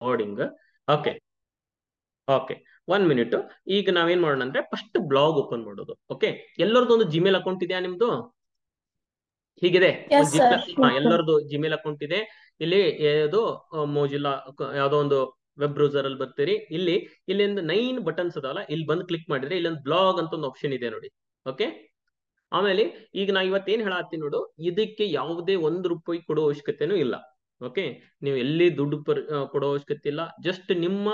Recording okay okay one minute ಈಗ ನಾವೇನ್ ಮಾಡೋಣ ಅಂದ್ರೆ ಫಸ್ಟ್ ಬ್ಲಾಗ್ ಓಪನ್ ಮಾಡೋದು. ಓಕೆ ಎಲ್ಲರದ್ದು ಒಂದು ಜಿಮೇಲ್ ಅಕೌಂಟ್ ಇದೆಯಾ ನಿಮ್ದು? ಹೀಗಿದೆ. ಎಲ್ಲರದ್ದು ಜಿಮೇಲ್ ಅಕೌಂಟ್ ಇದೆ. ಇಲ್ಲಿ ಯಾವುದು ಮೋಜಿಲ್ಲಾ ಯಾವ್ದೋ ಒಂದು ವೆಬ್ ಬ್ರೌಸರ್ ಅಲ್ಲಿ ಬರ್ತೀರಿ. ಇಲ್ಲಿ ಇಲ್ಲಿ ಒಂದು ನೈನ್ ಬಟನ್ಸ್ ಅದಾವಲ್ಲ ಇಲ್ಲಿ ಬಂದು ಕ್ಲಿಕ್ ಮಾಡಿದ್ರೆ ಇಲ್ಲೊಂದು ಬ್ಲಾಗ್ ಅಂತ ಒಂದು ಆಪ್ಷನ್ ಇದೆ ನೋಡಿ. ಓಕೆ ಆಮೇಲೆ ಈಗ ನಾ ಇವತ್ತೇನ್ ಹೇಳತ್ತೀನಿ ನೋಡು ಇದಕ್ಕೆ ಯಾವುದೇ ಒಂದು ರೂಪಾಯಿ ಕೊಡೋ ಅವಶ್ಯಕತೆನೂ ಇಲ್ಲ. ಓಕೆ ನೀವು ಎಲ್ಲಿ ದುಡ್ಡು ಪರ್ ಕೊಡೋ ಅವಶ್ಯಕತೆ ಇಲ್ಲ. ಜಸ್ಟ್ ನಿಮ್ಮ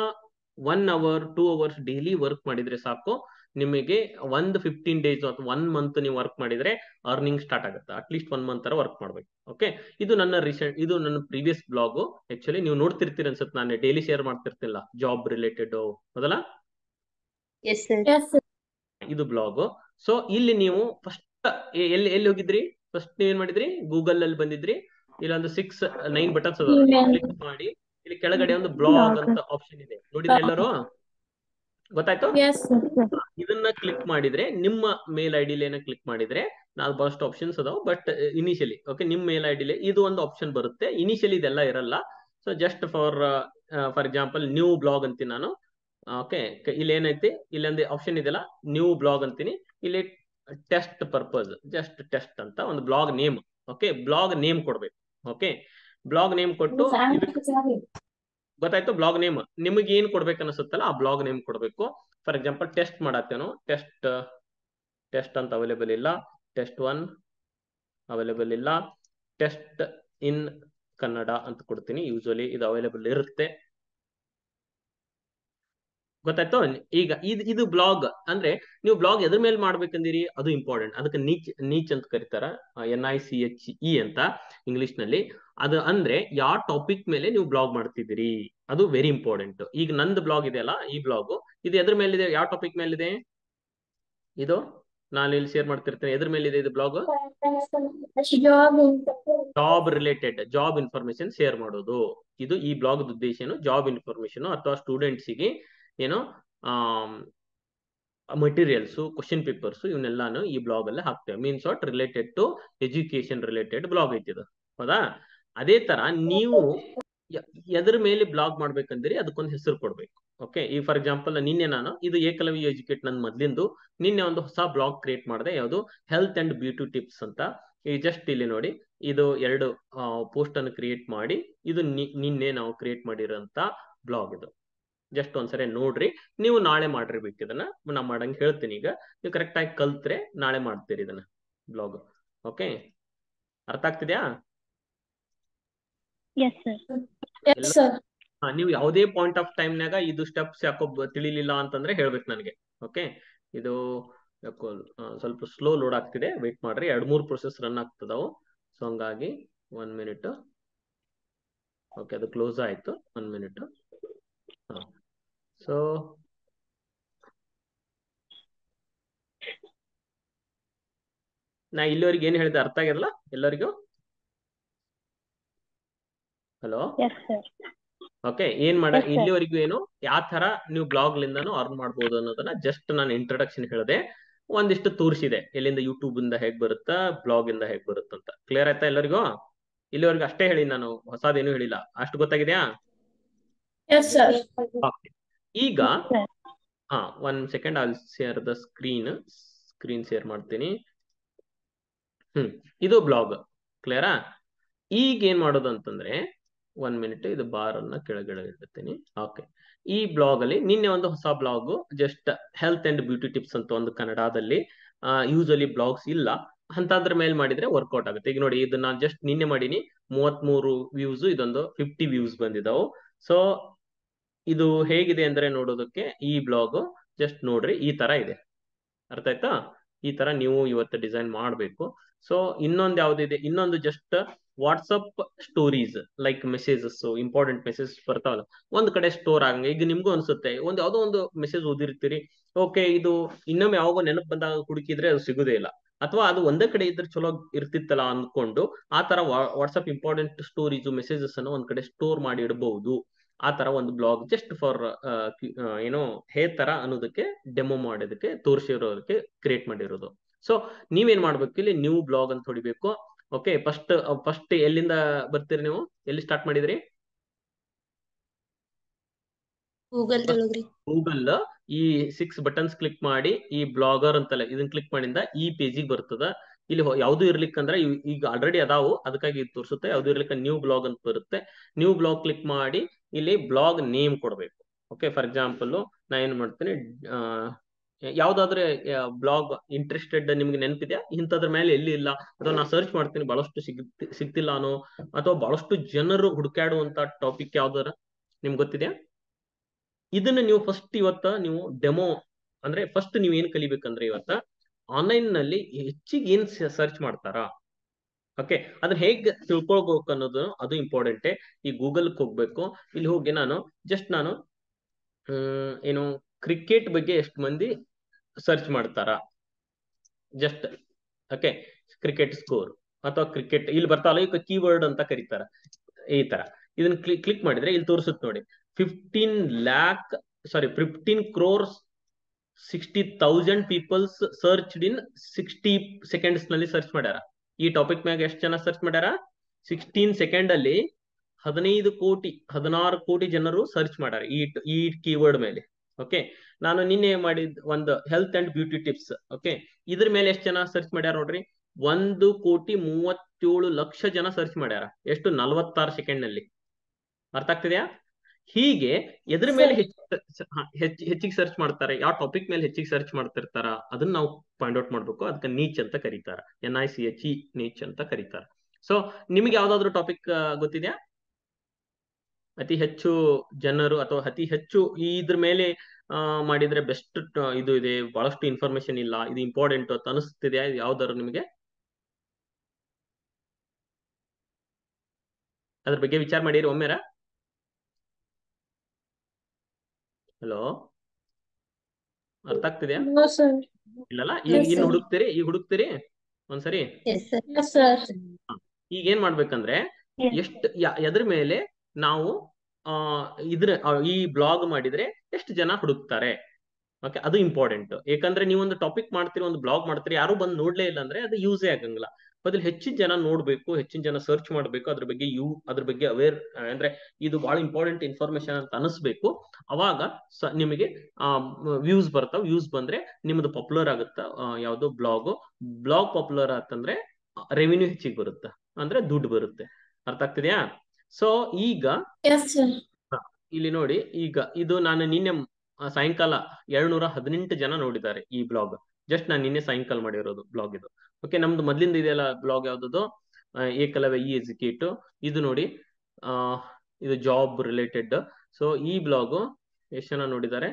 one hour two hours daily work ಮಾಡಿದ್ರೆ ಸಾಕು. ನಿಮಗೆ ಒಂದು ಫಿಫ್ಟೀನ್ ಡೇಸ್ ಅಥವಾ ಒನ್ ಮಂತ್ ನೀವು ವರ್ಕ್ ಮಾಡಿದ್ರೆ ಅರ್ನಿಂಗ್ ಸ್ಟಾರ್ಟ್ ಆಗುತ್ತೆ. ಅಟ್ಲೀಸ್ಟ್ ಒನ್ ಮಂತ್ ತರ ವರ್ಕ್ ಮಾಡ್ಬೇಕು. ಓಕೆ ಇದು ನನ್ನ ರೀಸೆಂಟ್ ಇದು ನನ್ನ ಪ್ರೀವಿಯಸ್ ಬ್ಲಾಗು ಆಕ್ಚುಲಿ ನೀವು ನೋಡ್ತಿರ್ತೀರಿ ಅನ್ಸುತ್ತೆ ನಾನು. ಡೈಲಿ ಶೇರ್ ಮಾಡ್ತಿರ್ತಿಲ್ಲ. ಜಾಬ್ ರಿಲೇಟೆಡ್ ಹೌದಲ್ಲ. ಇದು ಬ್ಲಾಗ್ ಸೊ ಇಲ್ಲಿ ನೀವು ಫಸ್ಟ್ ಎಲ್ಲಿ ಎಲ್ಲಿ ಹೋಗಿದ್ರಿ? ಫಸ್ಟ್ ನೀವೇನ್ ಏನ್ ಮಾಡಿದ್ರಿ? ಗೂಗಲ್ ಅಲ್ಲಿ ಬಂದಿದ್ರಿ? ಇಲ್ಲೊಂದು ಸಿಕ್ಸ್ ನೈನ್ ಬಟನ್ಸ್ ಕ್ಲಿಕ್ ಮಾಡಿ ಇಲ್ಲಿ ಕೆಳಗಡೆ ಒಂದು ಬ್ಲಾಗ್ ಅಂತ ಆಪ್ಷನ್ ಇದೆ. ನೋಡಿದ್ರೆ ಎಲ್ಲರೂ? ಗೊತ್ತಾಯ್ತು. ಇದನ್ನ ಕ್ಲಿಕ್ ಮಾಡಿದ್ರೆ ನಿಮ್ಮ ಮೇಲ್ ಐ ಡಿಲಿ ಏನೋ ಕ್ಲಿಕ್ ಮಾಡಿದ್ರೆ ನಾವು ಬಹಳಷ್ಟು ಆಪ್ಷನ್ಸ್ ಅದಾವ. ಬಟ್ ಇನಿಷಿಯಲಿ ಓಕೆ ನಿಮ್ ಮೇಲ್ ಐ ಡಿಲಿ ಇದು ಒಂದು ಆಪ್ಷನ್ ಬರುತ್ತೆ. ಇನಿಷಿಯಲಿ ಇದೆಲ್ಲ ಇರಲ್ಲ. So just for for example new blog ಅಂತೀನಿ ನಾನು. ಓಕೆ ಇಲ್ಲಿ ಏನೈತಿ? ಒಂದು ಆಪ್ಷನ್ ಇದೆಲ್ಲ ನ್ಯೂ ಬ್ಲಾಗ್ ಅಂತೀನಿ. ಇಲ್ಲಿ ಟೆಸ್ಟ್ ಪರ್ಪಸ್ ಜಸ್ಟ್ ಟೆಸ್ಟ್ ಅಂತ ಒಂದು blog name okay blog name ಕೊಡ್ಬೇಕು. ಓಕೆ ಬ್ಲಾಗ್ ನೇಮ್ ಕೊಟ್ಟು ಗೊತ್ತಾಯ್ತು? ಬ್ಲಾಗ್ ನೇಮ್ ನಿಮಗೆ ಏನ್ ಕೊಡ್ಬೇಕು ಅನ್ಸುತ್ತಲ್ಲ ಆ ಬ್ಲಾಗ್ ನೇಮ್ ಕೊಡ್ಬೇಕು. ಫಾರ್ ಎಕ್ಸಾಂಪಲ್ ಟೆಸ್ಟ್ ಮಾಡತ್ತೇನು ಟೆಸ್ಟ್ ಟೆಸ್ಟ್ ಅಂತ ಅವೈಲೇಬಲ್ ಇಲ್ಲ. ಟೆಸ್ಟ್ ಒನ್ ಅವೈಲೇಬಲ್ ಇಲ್ಲ. ಟೆಸ್ಟ್ ಇನ್ ಕನ್ನಡ ಅಂತ ಕೊಡ್ತೀನಿ. ಯೂಶಲಿ ಇದು ಅವೈಲೇಬಲ್ ಇರುತ್ತೆ. ಗೊತ್ತಾಯ್ತು? ಈಗ ಇದು ಇದು ಬ್ಲಾಗ್ ಅಂದ್ರೆ ನೀವು ಬ್ಲಾಗ್ ಎದ್ರ ಮೇಲೆ ಮಾಡ್ಬೇಕಂದಿರಿ? ಅದು ಇಂಪಾರ್ಟೆಂಟ್ ಅದಕ್ಕೆ ನೀಚ್ ನೀಚ್ ಅಂತ ಕರೀತಾರ N I C H E ಅಂತ ಇಂಗ್ಲಿಷ್ನಲ್ಲಿ ಅದು ಅಂದ್ರೆ ಯಾವ ಟಾಪಿಕ್ ಮೇಲೆ ನೀವು ಬ್ಲಾಗ್ ಮಾಡ್ತಿದ್ದೀರಿ? ಅದು ವೆರಿ ಇಂಪಾರ್ಟೆಂಟ್ ಈಗ ನಂದು ಬ್ಲಾಗ್ ಇದೆ ಅಲ್ಲ ಈ ಬ್ಲಾಗ್ ಇದು ಎದ್ರ ಮೇಲಿದೆ? ಯಾವ ಟಾಪಿಕ್ ಮೇಲಿದೆ? ಇದು? ನಾನು ಇಲ್ಲಿ ಶೇರ್ ಮಾಡ್ತಿರ್ತೇನೆ. ಎದ್ರ ಮೇಲಿದೆ ಇದು blog job related job information share ಮಾಡೋದು. ಇದು ಈ ಬ್ಲಾಗ್ ಉದ್ದೇಶ ಏನು? ಜಾಬ್ ಇನ್ಫಾರ್ಮೇಶನ್ ಅಥವಾ ಸ್ಟೂಡೆಂಟ್ಸಿಗೆ ಏನೋ ಮಟೀರಿಯಲ್ಸ್ ಕ್ವಶನ್ ಪೇಪರ್ಸ್ ಇವನ್ನೆಲ್ಲಾನು ಈ ಬ್ಲಾಗ್ ಅಲ್ಲಿ ಹಾಕ್ತೇವೆ. Means what related to education related blog ಐತಿ ಇದು. ಹೌದಾ? ಅದೇ ತರ ನೀವು ಎದ್ರ ಮೇಲೆ ಬ್ಲಾಗ್ ಮಾಡ್ಬೇಕಂದ್ರೆ ಅದಕ್ಕೊಂದು ಹೆಸರು ಕೊಡ್ಬೇಕು. ಓಕೆ ಈ ಫಾರ್ ಎಕ್ಸಾಂಪಲ್ ನಿನ್ನೆ ನಾನು ಇದು ಏಕಲವ್ಯ ಎಜುಕೇಟ್ ನನ್ನ ಮೊದ್ಲಿಂದು ನಿನ್ನೆ ಒಂದು ಹೊಸ ಬ್ಲಾಗ್ ಕ್ರಿಯೇಟ್ ಮಾಡಿದೆ. ಯಾವುದು? ಹೆಲ್ತ್ ಅಂಡ್ ಬ್ಯೂಟಿ ಟಿಪ್ಸ್ ಅಂತ. ಈ ಜಸ್ಟ್ ಇಲ್ಲಿ ನೋಡಿ, ಇದು ಎರಡು ಪೋಸ್ಟ್ ಅನ್ನು ಕ್ರಿಯೇಟ್ ಮಾಡಿ, ಇದು ನಿನ್ನೆ ನಾವು ಕ್ರಿಯೇಟ್ ಮಾಡಿರೋಂತ ಬ್ಲಾಗ್ ಇದು. ಜಸ್ಟ್ ಒಂದ್ಸರಿ ನೋಡ್ರಿ. ನೀವು ನಾಳೆ ಮಾಡಿರ್ಬೇಕು ಇದನ್ನ. ನಾ ಮಾಡಂಗ್ ಹೇಳ್ತೀನಿ ಈಗ. ನೀವು ಕರೆಕ್ಟ್ ಆಗಿ ಕಲ್ತ್ರೆ ನಾಳೆ ಮಾಡ್ತೀರಿ ಇದನ್ನ ಬ್ಲಾಗ್ ಓಕೆ ಅರ್ಥ ಆಗ್ತಿದ್ಯಾ? Yes sir Yes, sir. ಹಾ, ನೀವು ಯಾವುದೇ ಪಾಯಿಂಟ್ ಆಫ್ ಟೈಮ್ನಾಗ ಇದು ಸ್ಟೆಪ್ಸ್ ಯಾಕೋ ತಿಳಿಲಿಲ್ಲ ಅಂತಂದ್ರೆ ಹೇಳ್ಬೇಕು ನನಗೆ. ಓಕೆ ಇದು ಯಾಕೋ ಸ್ವಲ್ಪ ಸ್ಲೋ ಲೋಡ್ ಆಗ್ತಿದೆ. ವೇಟ್ ಮಾಡ್ರಿ. ಎರಡ್ ಮೂರ್ ಪ್ರೊಸೆಸ್ ರನ್ ಆಗ್ತದವು. ಸೊ ಹಂಗಾಗಿ ಒನ್ ಮಿನಿಟ್ ಓಕೆ ಅದು ಕ್ಲೋಸ್ ಆಯ್ತು. ಒನ್ ಮಿನಿಟ್ ಸೊ ನಾ ಇಲ್ಲಿವರೆಗೆ ಏನ್ ಹೇಳಿದೆ ಅರ್ಥ ಆಗಿರಲ್ಲ? ಎಲ್ಲರಿಗೂ? ಹಲೋ ಓಕೆ ಏನ್ ಮಾಡ. ಇಲ್ಲಿವರೆಗೂ ಏನು? ಯಾವ ತರ ನೀವು ಬ್ಲಾಗ್ ಲಿಂದನು ಅರ್ನ್ ಮಾಡ್ಬೋದು ಅನ್ನೋದನ್ನ ಜಸ್ಟ್ ನಾನು ಇಂಟ್ರೊಡಕ್ಷನ್ ಹೇಳಿದೆ. ಒಂದಿಷ್ಟು ತೋರಿಸಿದೆ. ಎಲ್ಲಿಂದ ಯೂಟ್ಯೂಬ್ ಇಂದ ಹೇಗ್ ಬರುತ್ತಾ ಬ್ಲಾಗ್ ಇಂದ ಹೇಗ್ ಬರುತ್ತಂತ ಕ್ಲಿಯರ್ ಆಯ್ತಾ ಎಲ್ಲರಿಗೂ? ಇಲ್ಲಿವರೆಗೂ ಅಷ್ಟೇ ಹೇಳಿ ನಾನು. ಹೊಸದೇನು ಹೇಳಿಲ್ಲ. ಅಷ್ಟು ಗೊತ್ತಾಗಿದ್ಯಾ? Yes, sir. Okay. ಈಗ. ಹಾ one second all share the screen screen share ಮಾಡ್ತೀನಿ. ಹ್ಮ್ ಇದು ಬ್ಲಾಗ್ ಕ್ಲಿಯರಾ ಈಗ ಏನ್ ಮಾಡೋದು ಅಂತಂದ್ರೆ ಒನ್ ಮಿನಿಟ್ ಇದು ಬಾರ್ ಅನ್ನ ಕೆಳಗಡೆ ಇಡ್ತೀನಿ. ಓಕೆ ಈ ಬ್ಲಾಗ್ ಅಲ್ಲಿ ನಿನ್ನೆ ಒಂದು ಹೊಸ blog just health and beauty tips ಅಂತ ಒಂದು ಕನ್ನಡದಲ್ಲಿ ಯೂಸಲಿ ಬ್ಲಾಗ್ಸ್ ಇಲ್ಲ. ಅಂತಾದ್ರ ಮೇಲೆ ಮಾಡಿದ್ರೆ ವರ್ಕೌಟ್ ಆಗುತ್ತೆ. ಈಗ ನೋಡಿ ಇದು ನಾನು ಜಸ್ಟ್ ನಿನ್ನೆ ಮಾಡೀನಿ ಮೂವತ್ಮೂರು ವ್ಯೂಸ್ ಇದೊಂದು ಫಿಫ್ಟಿ ವ್ಯೂಸ್ ಬಂದಿದಾವು. ಸೊ ಇದು ಹೇಗಿದೆ ಅಂದ್ರೆ ನೋಡೋದಕ್ಕೆ ಈ ಬ್ಲಾಗ್ ಜಸ್ಟ್ ನೋಡ್ರಿ, ಈ ತರ ಇದೆ. ಅರ್ಥ ಆಯ್ತಾ? ಈ ತರ ನೀವು ಇವತ್ತು ಡಿಸೈನ್ ಮಾಡಬೇಕು. ಸೊ ಇನ್ನೊಂದು ಯಾವ್ದಿದೆ? ಇನ್ನೊಂದು just WhatsApp stories like messages important message ಬರ್ತಾವಲ್ಲ, ಒಂದ್ ಕಡೆ ಸ್ಟೋರ್ ಆಗಂಗೆ, ಈಗ ನಿಮ್ಗೂ ಅನ್ಸುತ್ತೆ, ಒಂದ್ ಯಾವ್ದೋ ಒಂದು ಮೆಸೇಜ್ ಓದಿರ್ತೀರಿ ಓಕೆ ಇದು ಇನ್ನೊಮ್ಮೆ ಯಾವಾಗ ನೆನಪು ಬಂದಾಗ ಹುಡುಕಿದ್ರೆ ಅದು ಸಿಗುದೇ ಇಲ್ಲ. ಅಥವಾ ಅದು ಒಂದೇ ಕಡೆ ಇದ್ರೆ ಚಲೋ ಇರ್ತಿತ್ತಲ್ಲ ಅನ್ಕೊಂಡು, ಆ ತರ ವಾಟ್ಸಪ್ ಇಂಪಾರ್ಟೆಂಟ್ ಸ್ಟೋರೀಸ್ ಮೆಸೇಜಸ್ ಅನ್ನು ಒಂದ್ ಕಡೆ ಸ್ಟೋರ್ ಮಾಡಿ ಇಡಬಹುದು ಆ ತರ ಒಂದು ಬ್ಲಾಗ್ ಜಸ್ಟ್ ಫಾರ್ ಏನೋ ಹೇ ತರ ಅನ್ನೋದಕ್ಕೆ ಡೆಮೋ ಮಾಡೋದಕ್ಕೆ ತೋರಿಸಿರೋದಕ್ಕೆ ಕ್ರಿಯೇಟ್ ಮಾಡಿರೋದು. ಸೊ ನೀವೇನ್ ಮಾಡ್ಬೇಕು ಇಲ್ಲಿ? ನ್ಯೂ ಬ್ಲಾಗ್ ಅಂತ ಹೊಡಿಬೇಕು. ಓಕೆ ಫಸ್ಟ್ ಫಸ್ಟ್ ಎಲ್ಲಿಂದ ಬರ್ತೀರಿ ನೀವು? ಎಲ್ಲಿ ಸ್ಟಾರ್ಟ್ ಮಾಡಿದ್ರಿ? ಗೂಗಲ್ ಈ ಸಿಕ್ಸ್ ಬಟನ್ಸ್ ಕ್ಲಿಕ್ ಮಾಡಿ ಈ ಬ್ಲಾಗರ್ ಅಂತಲ್ಲ ಇದನ್ನ ಕ್ಲಿಕ್ ಮಾಡಿಂದ ಈ ಪೇಜಿಗೆ ಬರ್ತದ. ಇಲ್ಲಿ ಯಾವ್ದು ಇರ್ಲಿಕ್ಕಂದ್ರೆ ಈಗ ಆಲ್ರೆಡಿ ಅದಾವು. ಅದಕ್ಕಾಗಿ ತೋರಿಸುತ್ತೆ. ಯಾವ್ದು ಇರ್ಲಿಕ್ಕೆ ನ್ಯೂ ಬ್ಲಾಗ್ ಅಂತ ಬರುತ್ತೆ. ನ್ಯೂ ಬ್ಲಾಗ್ ಕ್ಲಿಕ್ ಮಾಡಿ ಇಲ್ಲಿ ಬ್ಲಾಗ್ ನೇಮ್ ಕೊಡಬೇಕು. ಓಕೆ ಫಾರ್ ಎಕ್ಸಾಂಪಲ್ ನಾ ಏನ್ ಮಾಡ್ತೀನಿ ಯಾವ್ದಾದ್ರೆ ಬ್ಲಾಗ್ ಇಂಟ್ರೆಸ್ಟೆಡ್ ನಿಮ್ಗೆ ನೆನಪಿದ್ಯಾ? ಇಂಥದ್ರ ಮೇಲೆ ಎಲ್ಲಿ ಇಲ್ಲ? ಅಥವಾ ನಾ ಸರ್ಚ್ ಮಾಡ್ತೀನಿ, ಬಹಳಷ್ಟು ಸಿಗ್ ಸಿಗ್ತಿಲ್ಲ ಅನ್ನೋ ಅಥವಾ ಬಹಳಷ್ಟು ಜನರು ಹುಡುಕಾಡುವಂತ ಟಾಪಿಕ್ ಯಾವ್ದಾರ ನಿಮ್ಗೆ ಗೊತ್ತಿದೆಯಾ? ಇದನ್ನ ನೀವು ಫಸ್ಟ್ ಇವತ್ತ ನೀವು ಡೆಮೋ ಅಂದ್ರೆ ಫಸ್ಟ್ ನೀವು ಏನ್ ಕಲಿಬೇಕಂದ್ರೆ ಇವತ್ತ ಆನ್ಲೈನ್ನಲ್ಲಿ ಹೆಚ್ಚಿಗೆ ಏನ್ ಸರ್ಚ್ ಮಾಡ್ತಾರಾ? ಓಕೆ ಅದನ್ನ ಹೇಗ್ ತಿಳ್ಕೊಳ್ಬೇಕು ಅನ್ನೋದು ಅದು ಇಂಪಾರ್ಟೆಂಟ್ ಈ ಗೂಗಲ್ ಹೋಗ್ಬೇಕು. ಇಲ್ಲಿ ಹೋಗಿ ನಾನು ಜಸ್ಟ್ ನಾನು ಏನು ಕ್ರಿಕೆಟ್ ಬಗ್ಗೆ ಎಷ್ಟು ಮಂದಿ ಸರ್ಚ್ ಮಾಡ್ತಾರ? ಜಸ್ಟ್ ಓಕೆ ಕ್ರಿಕೆಟ್ ಸ್ಕೋರ್ ಅಥವಾ ಕ್ರಿಕೆಟ್ ಇಲ್ಲಿ ಬರ್ತಾವಲ್ಲ ಈಗ ಕೀವರ್ಡ್ ಅಂತ ಕರೀತಾರ. ಈ ತರ. ಇದನ್ನ ಕ್ಲಿಕ್ ಕ್ಲಿಕ್ ಮಾಡಿದ್ರೆ ಇಲ್ಲಿ ತೋರಿಸುತ್ತೆ ನೋಡಿ. Fifteen lakh sorry fifteen crores sixty thousand peoples search in sixty ಸೆಕೆಂಡ್ಸ್ನಲ್ಲಿ search ಮಾಡ್ಯಾರ. ಈ ಟಾಪಿಕ್ ಮ್ಯಾಗ ಎಷ್ಟು ಜನ ಸರ್ಚ್ ಮಾಡ್ಯಾರ? ಸಿಕ್ಸ್ಟೀನ್ ಸೆಕೆಂಡ್ ಅಲ್ಲಿ ಹದಿನೈದು ಕೋಟಿ, ಹದಿನಾರು ಕೋಟಿ ಜನರು ಸರ್ಚ್ ಮಾಡ್ಯಾರ ಈ ಈ ಕೀವರ್ಡ್ ಮೇಲೆ ಓಕೆ ನಾನು ನಿನ್ನೆ ಮಾಡಿದ ಒಂದು health and beauty tips okay ಇದ್ರ ಮೇಲೆ ಎಷ್ಟು ಜನ ಸರ್ಚ್ ಮಾಡ್ಯಾರ ನೋಡ್ರಿ? ಒಂದು ಕೋಟಿ ಮೂವತ್ತೇಳು ಲಕ್ಷ ಜನ ಸರ್ಚ್ ಮಾಡ್ಯಾರ. ಎಷ್ಟು? ನಲವತ್ತಾರು ಸೆಕೆಂಡ್ನಲ್ಲಿ ಅರ್ಥ ಆಗ್ತಿದ್ಯಾ? ಹೀಗೆ ಎದ್ರ ಮೇಲೆ ಹೆಚ್ಚು ಹೆಚ್ಚಿಗೆ ಸರ್ಚ್ ಮಾಡ್ತಾರೆ. ಯಾವ ಟಾಪಿಕ್ ಮೇಲೆ ಹೆಚ್ಚಿಗೆ ಸರ್ಚ್ ಮಾಡ್ತಿರ್ತಾರ? ಅದನ್ನ ನಾವು ಫೈಂಡ್ ಔಟ್ ಮಾಡ್ಬೇಕು. ಅದಕ್ಕೆ ನೀಚ್ ಅಂತ ಕರೀತಾರ. N I C H E niche ಅಂತ ಕರೀತಾರ. ಸೊ ನಿಮ್ಗೆ ಯಾವ್ದಾದ್ರು ಟಾಪಿಕ್ ಗೊತ್ತಿದ್ಯಾ? ಅತಿ ಹೆಚ್ಚು ಜನರು ಅಥವಾ ಅತಿ ಹೆಚ್ಚು ಇದ್ರ ಮೇಲೆ ಮಾಡಿದ್ರೆ ಬೆಸ್ಟ್ ಇದು ಇದೆ. ಬಹಳಷ್ಟು ಇನ್ಫಾರ್ಮೇಶನ್ ಇಲ್ಲ. ಇದು ಇಂಪಾರ್ಟೆಂಟ್ ಅಂತ ಅನಿಸ್ತಿದ್ಯಾ? ಯಾವ್ದಾರು ನಿಮಗೆ? ಅದ್ರ ಬಗ್ಗೆ ವಿಚಾರ ಮಾಡಿರಿ ಒಮ್ಮೆರ? ಹಲೋ? ಅರ್ಥ ಆಗ್ತಿದ್ಯಾ? ಇಲ್ಲಲ್ಲ? ಈಗ ಏನ್. ಹುಡುಕ್ತೀರಿ ಈಗ ಹುಡುಕ್ತೀರಿ? ಒಂದ್ಸರಿ. ಈಗ ಏನ್ ಮಾಡ್ಬೇಕಂದ್ರೆ ಎಷ್ಟ್ ಎದ್ರ ಮೇಲೆ ನಾವು ಆ ಇದ್ರ ಈ ಬ್ಲಾಗ್ ಮಾಡಿದ್ರೆ ಎಷ್ಟು ಜನ ಹುಡುಕ್ತಾರೆ? ಓಕೆ ಅದು ಇಂಪಾರ್ಟೆಂಟ್ ಯಾಕಂದ್ರೆ ನೀವು ಒಂದು ಟಾಪಿಕ್ ಮಾಡ್ತೀರಿ ಒಂದು ಬ್ಲಾಗ್ ಮಾಡ್ತೀರಿ ಯಾರು ಬಂದು ನೋಡ್ಲೇ ಇಲ್ಲ ಅಂದ್ರೆ ಅದು ಯೂಸೇ ಆಗಂಗಿಲ್ಲ. ಬದಲು ಹೆಚ್ಚಿನ ಜನ ನೋಡ್ಬೇಕು ಹೆಚ್ಚಿನ ಜನ ಸರ್ಚ್ ಮಾಡ್ಬೇಕು ಅದ್ರ ಬಗ್ಗೆ ಯೂ ಅದ್ರ ಬಗ್ಗೆ ಅವೇರ್ ಅಂದ್ರೆ ಇದು ಬಹಳ ಇಂಪಾರ್ಟೆಂಟ್ ಇನ್ಫಾರ್ಮೇಶನ್ ಅಂತ ಅನಿಸ್ಬೇಕು. ಅವಾಗ ನಿಮಗೆ ವ್ಯೂಸ್ ಬರ್ತಾವ. ವ್ಯೂಸ್ ಬಂದ್ರೆ ನಿಮ್ದು ಪಾಪ್ಯುಲರ್ ಆಗುತ್ತ ಯಾವ್ದು ಬ್ಲಾಗ್ ಬ್ಲಾಗ್ ಪಾಪ್ಯುಲರ್ ಆತಂದ್ರೆ ರೆವಿನ್ಯೂ ಹೆಚ್ಚಿಗೆ ಬರುತ್ತೆ? ಅಂದ್ರೆ ದುಡ್ಡು ಬರುತ್ತೆ. ಅರ್ಥ ಆಗ್ತಿದ್ಯಾ? ಸೊ ಈಗ. ಇಲ್ಲಿ ನೋಡಿ ಈಗ ಇದು ನಾನು ನಿನ್ನೆ ಸಾಯಂಕಾಲ ಏಳ್ನೂರ ಹದಿನೆಂಟು ಜನ ನೋಡಿದ್ದಾರೆ ಈ ಬ್ಲಾಗ್ ಜಸ್ಟ್ ನಾನು ನಿನ್ನೆ ಸಾಯಂಕಾಲ ಮಾಡಿರೋದು ಬ್ಲಾಗ್ ಇದು. ಓಕೆ ನಮ್ದು ಮೊದ್ಲಿಂದ ಇದೆಯಲ್ಲ ಬ್ಲಾಗ್ ಯಾವ್ದು ಆ, ಏಕಲವ್ಯ ಇ ಎಜುಕೇಟ್ ಇದು ನೋಡಿ ಇದು ಜಾಬ್ ರಿಲೇಟೆಡ್ ಸೊ ಈ ಬ್ಲಾಗ್ ಎಷ್ಟು ಜನ ನೋಡಿದ್ದಾರೆ?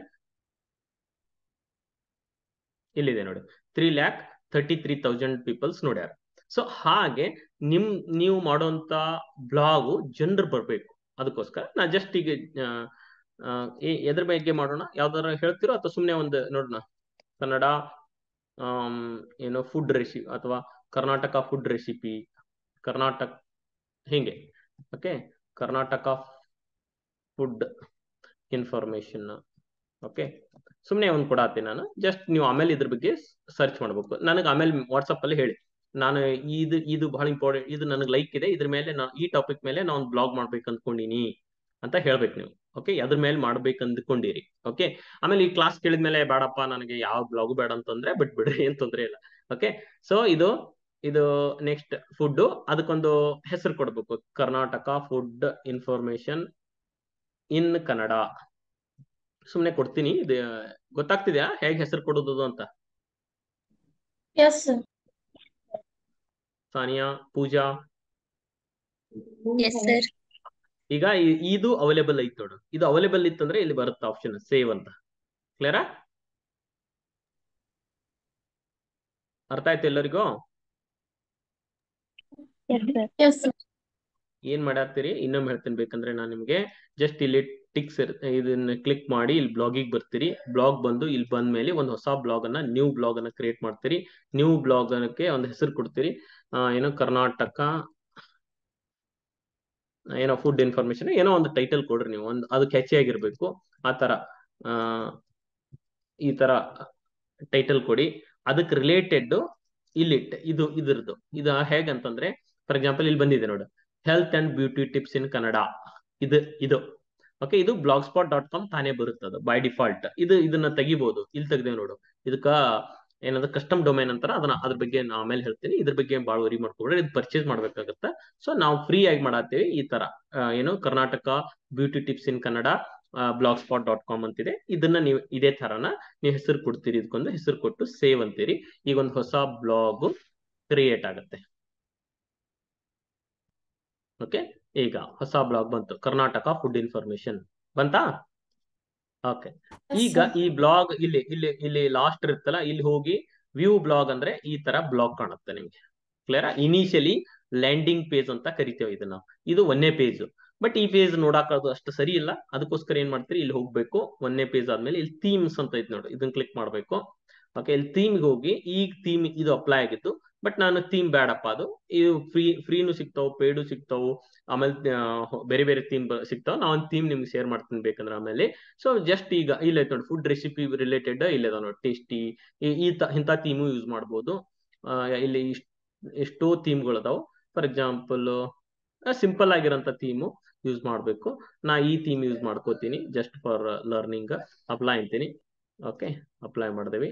ಇಲ್ಲಿದೆ ನೋಡಿ. Three lakh thirty three thousand peoples ನೋಡ್ಯಾರ. So ಹಾಗೆ ನಿಮ್ ನೀವು ಮಾಡುವಂತ ಬ್ಲಾಗು ಜನರು ಬರಬೇಕು. ಅದಕ್ಕೋಸ್ಕರ ನಾ ಜಸ್ಟ್ ಈಗ ಎದ್ರ ಬಗ್ಗೆ ಮಾಡೋಣ? ಯಾವ್ದಾರ ಹೇಳ್ತಿರೋ ಅಥವಾ ಸುಮ್ನೆ ಒಂದು ನೋಡೋಣ? ಕನ್ನಡ ಏನೋ ಫುಡ್ ರೆಸಿಪಿ ಅಥವಾ ಕರ್ನಾಟಕ ಫುಡ್ ರೆಸಿಪಿ ಕರ್ನಾಟಕ, ಹಿಂಗೆ okay Karnataka food information okay ಸುಮ್ಮನೆ ಒಂದು ಕೊಡಾತೀನಿ ನಾನು. ಜಸ್ಟ್ ನೀವು ಆಮೇಲೆ ಇದ್ರ ಬಗ್ಗೆ ಸರ್ಚ್ ಮಾಡ್ಬೇಕು. ನನಗೆ ಆಮೇಲೆ ವಾಟ್ಸಪ್ ಅಲ್ಲಿ ಹೇಳಿ. ನಾನು ಇದು ಇದು ಬಹಳ ಇಂಪಾರ್ಟೆಂಟ್ ಇದು ನನಗೆ ಲೈಕ್ ಇದೆ. ಇದ್ರ ಮೇಲೆ ನಾನು ಈ ಟಾಪಿಕ್ ಮೇಲೆ ನಾನು ಒಂದು ಬ್ಲಾಗ್ ಮಾಡ್ಬೇಕು ಅಂದ್ಕೊಂಡಿನಿ ಅಂತ ಹೇಳ್ಬೇಕು ನೀವು. ಓಕೆ ಅದ್ರ ಮೇಲೆ ಮಾಡ್ಬೇಕು ಅಂದ್ಕೊಂಡಿರಿ. ಓಕೆ ಆಮೇಲೆ ಈ ಕ್ಲಾಸ್ ಕೇಳಿದ್ಮೇಲೆ ಬೇಡಪ್ಪ ನನಗೆ ಯಾವ ಬ್ಲಾಗ್ ಬೇಡ ಅಂತಂದ್ರೆ ಬಿಟ್ ಬಿಡ್ರಿ ಏನ್ ತೊಂದ್ರೆ ಇಲ್ಲ. ಓಕೆ ಸೊ ಇದು ಇದು ನೆಕ್ಸ್ಟ್ ಫುಡ್ ಅದಕ್ಕೊಂದು ಹೆಸರು ಕೊಡ್ಬೇಕು. Karnataka food information in Kannada. ಸುಮ್ನೆ ಕೊಡ್ತೀನಿ ಇದು ಗೊತ್ತಾಗ್ತಿದ್ಯಾ? ಹೇಗೆ ಹೆಸರು ಕೊಡೋದು ಅಂತ. ಸಾನಿಯಾ ಪೂಜಾ? ಈಗ ಇದು ಅವೈಲೇಬಲ್ ಐತ್ ನೋಡು. ಇದು ಅವೈಲೇಬಲ್ ಇತ್ತಂದ್ರೆ ಇಲ್ಲಿ ಬರುತ್ತೆ ಆಪ್ಷನ್ ಸೇವ್ ಅಂತ. ಕ್ಲಿಯರಾ ಅರ್ಥ ಆಯ್ತು ಎಲ್ಲರಿಗೂ. ಏನ್ ಮಾಡಾತ್ತೀರಿ ಇನ್ನೊಮ್ಮೆ ಹೇಳ್ತೀನಿ ಬೇಕಂದ್ರೆ ನಾನು ನಿಮ್ಗೆ ಜಸ್ಟ್ ಇಲ್ಲಿ ಟಿಕ್ಸ್ ಇದನ್ನ ಕ್ಲಿಕ್ ಮಾಡಿ ಇಲ್ಲಿ ಬ್ಲಾಗಿಗೆ ಬರ್ತೀರಿ. ಬ್ಲಾಗ್ ಬಂದು ಇಲ್ಲಿ ಬಂದ ಮೇಲೆ ಒಂದು ಹೊಸ ಬ್ಲಾಗ್ ಅನ್ನ ನ್ಯೂ ಬ್ಲಾಗ್ ಅನ್ನ ಕ್ರಿಯೇಟ್ ಮಾಡ್ತೀರಿ. ನ್ಯೂ ಬ್ಲಾಗ್ ಅನ್ನಕ್ಕೆ ಒಂದು ಹೆಸರು ಕೊಡ್ತೀರಿ. ಏನೋ ಕರ್ನಾಟಕ ಏನೋ ಫುಡ್ ಇನ್ಫಾರ್ಮೇಶನ್ ಏನೋ ಒಂದು ಟೈಟಲ್ ಕೊಡ್ರಿ ನೀವು, ಒಂದು ಅದು ಕ್ಯಾಚಿ ಆಗಿರ್ಬೇಕು, ಆ ತರ ಈ ತರ ಟೈಟಲ್ ಕೊಡಿ. ಅದಕ್ಕೆ ರಿಲೇಟೆಡ್ ಇಲ್ಲಿ ಇದು, ಇದ್ರದ್ದು. ಇದು ಹೇಗಂತಂದ್ರೆ ಫಾರ್ ಎಕ್ಸಾಂಪಲ್ ಇಲ್ಲಿ ಬಂದಿದೆ ನೋಡು. Health and beauty tips in Kannada ಇದು ಇದು. ಓಕೆ ಇದು ಬ್ಲಾಗ್ ಸ್ಪಾಟ್ ಡಾಟ್ ಕಾಮ್ ತಾನೇ ಬರುತ್ತದ ಬೈ ಡಿಫಾಲ್ಟ್ ಇದು, ಇದನ್ನ ತೆಗಿಬಹುದು ಇಲ್ಲಿ ತೆಗ್ದೇವೆ ನೋಡು. ಇದಕ್ಕ ಏನಂದ್ರೆ ಕಸ್ಟಮ್ ಡೊಮೈನ್ ಅಂತಾರ, ಅದನ್ನ ಅದ್ರ ಬಗ್ಗೆ ನಾ ಆಮೇಲೆ ಹೇಳ್ತೀನಿ. ಇದ್ರ ಬಗ್ಗೆ ಭಾಳ ವರಿ ಮಾಡ್ಕೊಬೇಡ್ರಿ. ಇದು ಪರ್ಚೇಸ್ ಮಾಡ್ಬೇಕಾಗತ್ತೆ. ಸೊ ನಾವು ಫ್ರೀ ಆಗಿ ಮಾಡತ್ತೀವಿ ಈ ತರ. ಏನು Karnataka beauty tips in Kannada blog spot dot com ಅಂತಿದೆ. ಇದನ್ನ ನೀವು ಇದೇ ತರನ ನೀವು ಹೆಸರು ಕೊಡ್ತೀರಿ ಇದಕ್ಕೊಂದು ಹೆಸರು ಕೊಟ್ಟು ಸೇವ್ ಅಂತೀರಿ. ಈಗ ಒಂದು ಹೊಸ ಬ್ಲಾಗ್ ಕ್ರಿಯೇಟ್ ಆಗುತ್ತೆ. ಓಕೆ ಈಗ ಹೊಸ ಬ್ಲಾಗ್ ಬಂತು. ಕರ್ನಾಟಕ ಫುಡ್ ಇನ್ಫಾರ್ಮೇಶನ್ ಬಂತಾ? ಓಕೆ ಈಗ ಈ ಬ್ಲಾಗ್ ಇಲ್ಲಿ ಇಲ್ಲಿ ಇಲ್ಲಿ ಲಾಸ್ಟ್ ಇರುತ್ತಲ್ಲ ಇಲ್ಲಿ ಹೋಗಿ ವ್ಯೂ ಬ್ಲಾಗ್ ಅಂದ್ರೆ ಈ ತರ ಬ್ಲಾಗ್ ಕಾಣುತ್ತೆ ನಿಮ್ಗೆ. ಕ್ಲಿಯರ್ ಇನಿಷಿಯಲಿ ಲ್ಯಾಂಡಿಂಗ್ ಪೇಜ್ ಅಂತ ಕರಿತೇವೆ ಇದನ್ನ ಇದು ಒಂದೇ ಪೇಜ್ ಬಟ್ ಈ ಪೇಜ್ ನೋಡಕ್ ಅದು ಅಷ್ಟು ಸರಿ ಇಲ್ಲ. ಅದಕ್ಕೋಸ್ಕರ ಏನ್ ಮಾಡ್ತೀರಿ? ಇಲ್ಲಿ ಹೋಗ್ಬೇಕು. ಒಂದೇ ಪೇಜ್ ಆದ್ಮೇಲೆ ಇಲ್ಲಿ ಥೀಮ್ಸ್ ಅಂತ ಐತೆ ನೋಡಿ. ಇದನ್ನ ಕ್ಲಿಕ್ ಮಾಡ್ಬೇಕು. ಓಕೆ ಇಲ್ಲಿ ಥೀಮ್ಗೆ ಹೋಗಿ ಈಗ ಥೀಮ್ ಇದು ಅಪ್ಲೈ ಆಗಿತ್ತು ಬಟ್ ನಾನು ಥೀಮ್ ಬೇಡಪ್ಪ ಅದು. ಇದು ಫ್ರೀ ಫ್ರೀನು ಸಿಗ್ತಾವು ಪೇಡು ಸಿಗ್ತಾವು. ಆಮೇಲೆ ಬೇರೆ ಬೇರೆ ಥೀಮ್ ಸಿಗ್ತಾವ. ನಾ ಒಂದು ಥೀಮ್ ನಿಮ್ಗೆ ಶೇರ್ ಮಾಡ್ತೀನಿ ಬೇಕಂದ್ರೆ ಆಮೇಲೆ. ಸೊ ಜಸ್ಟ್ ಈಗ, ಇಲ್ಲ ನೋಡಿ ಫುಡ್ ರೆಸಿಪಿ ರಿಲೇಟೆಡ್ ಇಲ್ಲದ ನೋಡಿ ಟೇಸ್ಟಿ ಈ ಇಂಥ ಥೀಮು ಯೂಸ್ ಮಾಡ್ಬೋದು. ಇಲ್ಲಿ ಇಷ್ಟ, ಎಷ್ಟೋ ಥೀಮ್ಗಳು ಅದಾವ. ಫಾರ್ ಎಕ್ಸಾಂಪಲ್ ಸಿಂಪಲ್ ಆಗಿರೋಂಥ ಥೀಮು ಯೂಸ್ ಮಾಡಬೇಕು. ನಾ ಈ ಥೀಮ್ ಯೂಸ್ ಮಾಡ್ಕೋತೀನಿ ಜಸ್ಟ್ ಫಾರ್ ಲರ್ನಿಂಗ್ ಅಪ್ಲೈ ಅಂತೀನಿ. ಓಕೆ ಅಪ್ಲೈ ಮಾಡಿದೇವಿ.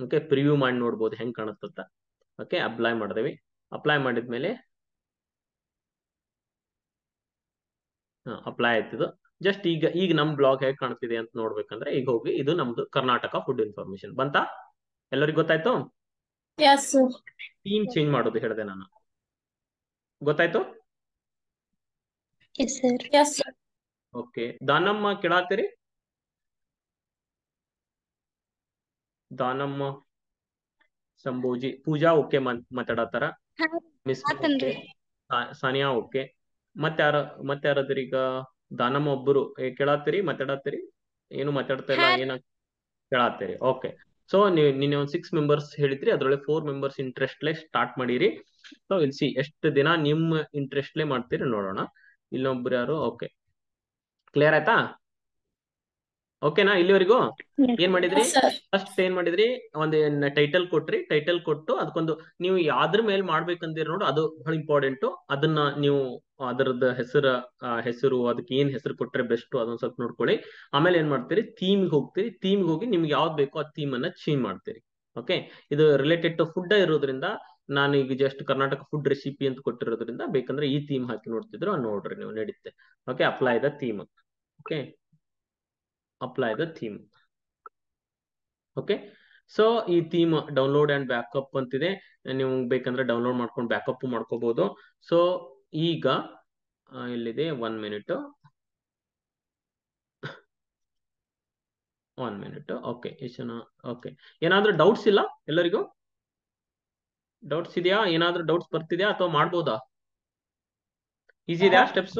ಓಕೆ ಪ್ರಿವ್ಯೂ ಮಾಡಿ ನೋಡ್ಬೋದು ಹೆಂಗ್ ಕಾಣುತ್ತಂತ ಓಕೆ ಅಪ್ಲೈ ಮಾಡಿದ್ವಿ. ಅಪ್ಲೈ ಮಾಡಿದ್ಮೇಲೆ ಅಪ್ಲೈ ಆಯ್ತಿದ್ದು ಜಸ್ಟ್ ಈಗ ಈಗ ನಮ್ ಬ್ಲಾಗ್ ಹೇಗೆ ಕಾಣ್ತಿದೆ ಅಂತ ನೋಡ್ಬೇಕಂದ್ರೆ ಈಗ ಹೋಗಿ ಇದು ನಮ್ದು ಕರ್ನಾಟಕ ಫುಡ್ ಇನ್ಫಾರ್ಮೇಶನ್ ಬಂತಾ? ಎಲ್ಲರಿಗೂ ಗೊತ್ತಾಯ್ತು? ಟೀಮ್. ಥೀಮ್ ಚೇಂಜ್ ಮಾಡೋದು ಹೇಳಿದೆ ನಾನು. ಗೊತ್ತಾಯ್ತು. ಓಕೆ ದಾನಮ್ಮ ಕೇಳಾತೀರಿ? ದಾನಮ್ಮ ಸಂಭೋಜಿ ಪೂಜಾ ಓಕೆ ಮಾತಾಡತ್ತಾರ? ಮಿಸ್. ಸಾನಿಯಾ ಓಕೆ. ಮತ್ತ ಯಾರ ಮತ್ತೆ ಯಾರದ್ರಿ ಈಗ? ದಾನಮ್ಮ ಒಬ್ಬರು ಏ ಕೇಳಾತ್ತೀರಿ ಮಾತಾಡತ್ತೀರಿ? ಏನು ಮಾತಾಡ್ತಾ ಇಲ್ಲ. ಏನ ಕೇಳಾತೀರಿ ಓಕೆ. ಸೊ ನೀವು ನಿನ್ನೆ ಒಂದು ಸಿಕ್ಸ್ ಮೆಂಬರ್ಸ್ ಹೇಳಿದ್ರಿ ಅದ್ರೊಳಗೆ ಫೋರ್ ಮೆಂಬರ್ಸ್ ಇಂಟ್ರೆಸ್ಟ್ಲೆ ಸ್ಟಾರ್ಟ್ ಮಾಡಿರಿ. ಸೊ ಇಲ್ಲಿ ಸಿ ಎಷ್ಟು ದಿನ ನಿಮ್ಮ ಇಂಟ್ರೆಸ್ಟ್ಲೆ ಮಾಡ್ತೀರಿ ನೋಡೋಣ. ಇಲ್ಲೊಬ್ರು ಯಾರು ಓಕೆ. ಕ್ಲಿಯರ್ ಆಯ್ತಾ? ಓಕೆನಾ ಇಲ್ಲಿವರೆಗೂ? ಏನ್ ಮಾಡಿದ್ರಿ? ಫಸ್ಟ್ ಏನ್ ಮಾಡಿದ್ರಿ? ಒಂದ್ ಟೈಟಲ್ ಕೊಟ್ರಿ ಟೈಟಲ್ ಕೊಟ್ಟು ಅದಕ್ಕೊಂದು ನೀವು ಯಾವ್ದ್ರ ಮೇಲೆ ಮಾಡ್ಬೇಕಂದಿರ ನೋಡು ಅದು ಬಹಳ ಇಂಪಾರ್ಟೆಂಟ್ ಅದನ್ನ ನೀವು ಅದರದ ಹೆಸರ ಹೆಸರು ಅದಕ್ಕೆ ಏನ್ ಹೆಸರು ಕೊಟ್ರೆ ಬೆಸ್ಟ್ ಅದೊಂದ್ ಸ್ವಲ್ಪ ನೋಡ್ಕೊಳ್ಳಿ. ಆಮೇಲೆ ಏನ್ ಮಾಡ್ತೀರಿ? ಥೀಮ್ಗೆ ಹೋಗ್ತೀರಿ. ಥೀಮ್ಗೆ ಹೋಗಿ ನಿಮ್ಗೆ ಯಾವ್ದು ಬೇಕೋ ಆ ಥೀಮ್ ಅನ್ನ ಚೇಂಜ್ ಮಾಡ್ತೀರಿ. ಓಕೆ ಇದು ರಿಲೇಟೆಡ್ ಟು ಫುಡ್ ಇರೋದ್ರಿಂದ ನಾನು ಈಗ ಜಸ್ಟ್ ಕರ್ನಾಟಕ ಫುಡ್ ರೆಸಿಪಿ ಅಂತ ಕೊಟ್ಟಿರೋದ್ರಿಂದ ಬೇಕಂದ್ರೆ ಈ ಥೀಮ್ ಹಾಕಿ ನೋಡ್ತಿದ್ರು ನೋಡ್ರಿ ನೀವು ನಡೀತೆ. Okay apply the theme okay apply the theme okay so ಈ ಥೀಮ್ ಡೌನ್ಲೋಡ್ ಅಂಡ್ ಬ್ಯಾಕಪ್ ಅಂತಿದೆ. ನೀವು ಬೇಕಂದ್ರೆ ಡೌನ್ಲೋಡ್ ಮಾಡ್ಕೊಂಡು ಬ್ಯಾಕಪ್ ಮಾಡ್ಕೋಬಹುದು ಸೊ ಈಗ ಎಲ್ಲಿದೆ? One minute one minute okay ಎಷ್ಟು ಜನ ಓಕೆ ಏನಾದ್ರೂ ಡೌಟ್ಸ್ ಇಲ್ಲ ಎಲ್ಲರಿಗೂ? ಡೌಟ್ಸ್ ಇದೆಯಾ? ಏನಾದ್ರೂ ಡೌಟ್ಸ್ ಬರ್ತಿದ್ಯಾ ಅಥವಾ ಮಾಡ್ಬೋದಾ? ಈಸಿ ಇದೆಯಾ steps